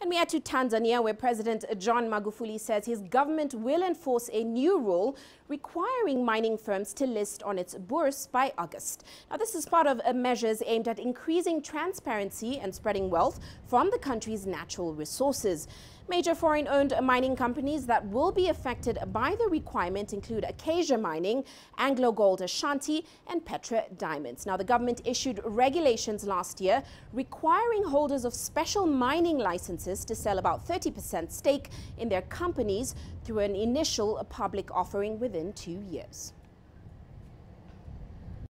And we head to Tanzania, where President John Magufuli says his government will enforce a new rule requiring mining firms to list on its bourse by August. Now, this is part of uh, measures aimed at increasing transparency and spreading wealth from the country's natural resources. Major foreign-owned mining companies that will be affected by the requirement include Acacia Mining, Anglo Gold Ashanti and Petra Diamonds. Now, the government issued regulations last year requiring holders of special mining licenses to sell about 30% stake in their companies through an initial public offering within two years.